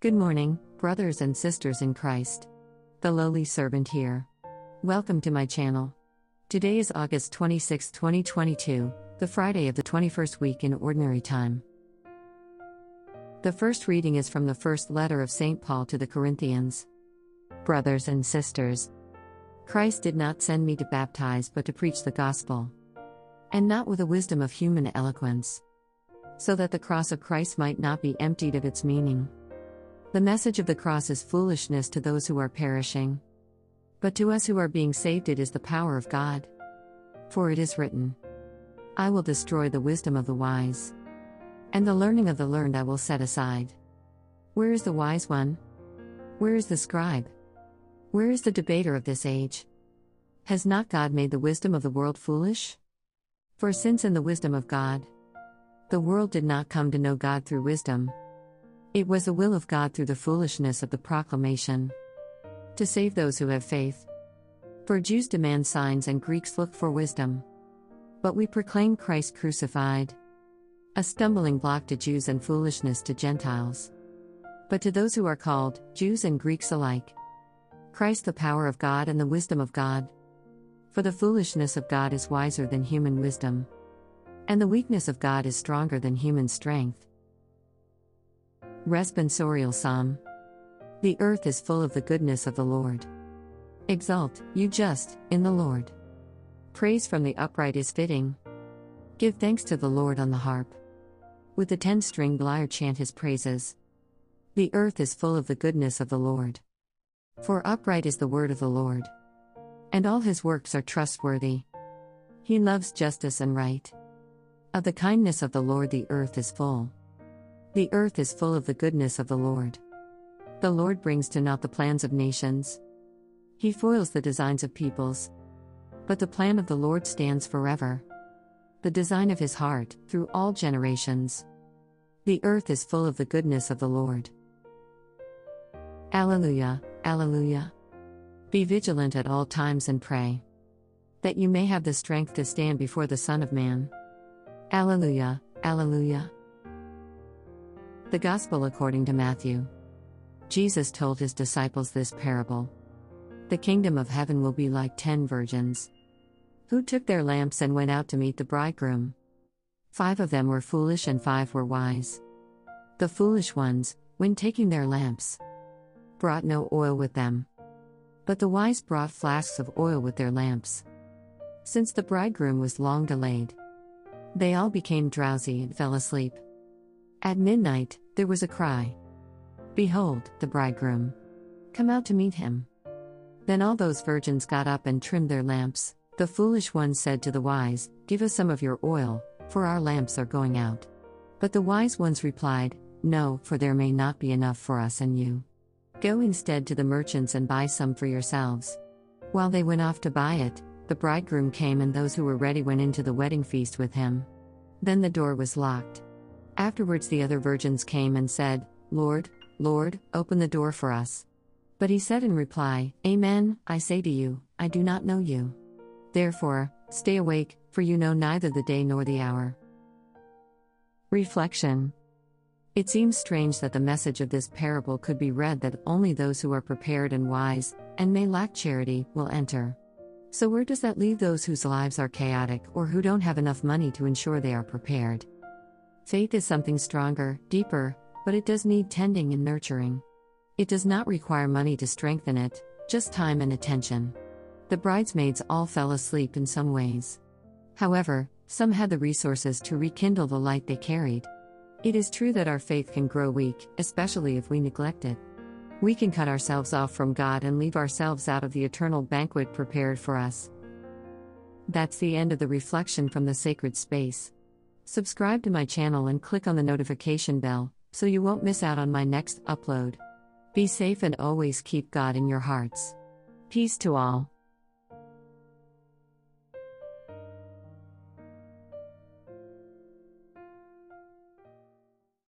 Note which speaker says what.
Speaker 1: Good morning, brothers and sisters in Christ. The lowly servant here. Welcome to my channel. Today is August 26, 2022, the Friday of the 21st week in Ordinary Time. The first reading is from the first letter of St. Paul to the Corinthians. Brothers and sisters, Christ did not send me to baptize but to preach the gospel. And not with the wisdom of human eloquence. So that the cross of Christ might not be emptied of its meaning. The message of the cross is foolishness to those who are perishing. But to us who are being saved, it is the power of God. For it is written, I will destroy the wisdom of the wise. And the learning of the learned I will set aside. Where is the wise one? Where is the scribe? Where is the debater of this age? Has not God made the wisdom of the world foolish? For since in the wisdom of God, the world did not come to know God through wisdom, it was the will of God through the foolishness of the proclamation to save those who have faith. For Jews demand signs and Greeks look for wisdom. But we proclaim Christ crucified, a stumbling block to Jews and foolishness to Gentiles. But to those who are called, Jews and Greeks alike, Christ the power of God and the wisdom of God. For the foolishness of God is wiser than human wisdom, and the weakness of God is stronger than human strength. Responsorial Psalm The earth is full of the goodness of the Lord. Exult, you just, in the Lord. Praise from the upright is fitting. Give thanks to the Lord on the harp. With the ten stringed lyre chant his praises. The earth is full of the goodness of the Lord. For upright is the word of the Lord. And all his works are trustworthy. He loves justice and right. Of the kindness of the Lord the earth is full. The earth is full of the goodness of the Lord. The Lord brings to naught the plans of nations. He foils the designs of peoples. But the plan of the Lord stands forever. The design of his heart, through all generations. The earth is full of the goodness of the Lord. Alleluia, Alleluia. Be vigilant at all times and pray. That you may have the strength to stand before the Son of Man. Alleluia, Alleluia. The Gospel according to Matthew. Jesus told his disciples this parable The kingdom of heaven will be like ten virgins, who took their lamps and went out to meet the bridegroom. Five of them were foolish and five were wise. The foolish ones, when taking their lamps, brought no oil with them. But the wise brought flasks of oil with their lamps. Since the bridegroom was long delayed, they all became drowsy and fell asleep. At midnight, there was a cry Behold, the bridegroom! Come out to meet him. Then all those virgins got up and trimmed their lamps. The foolish ones said to the wise, Give us some of your oil, for our lamps are going out. But the wise ones replied, No, for there may not be enough for us and you. Go instead to the merchants and buy some for yourselves. While they went off to buy it, the bridegroom came and those who were ready went into the wedding feast with him. Then the door was locked. Afterwards, the other virgins came and said, Lord, Lord, open the door for us. But he said in reply, Amen, I say to you, I do not know you. Therefore, stay awake, for you know neither the day nor the hour. Reflection It seems strange that the message of this parable could be read that only those who are prepared and wise, and may lack charity, will enter. So, where does that leave those whose lives are chaotic or who don't have enough money to ensure they are prepared? Faith is something stronger, deeper, but it does need tending and nurturing. It does not require money to strengthen it, just time and attention. The bridesmaids all fell asleep in some ways. However, some had the resources to rekindle the light they carried. It is true that our faith can grow weak, especially if we neglect it. We can cut ourselves off from God and leave ourselves out of the eternal banquet prepared for us. That's the end of the reflection from the sacred space. Subscribe to my channel and click on the notification bell so you won't miss out on my next upload. Be safe and always keep God in your hearts. Peace to all.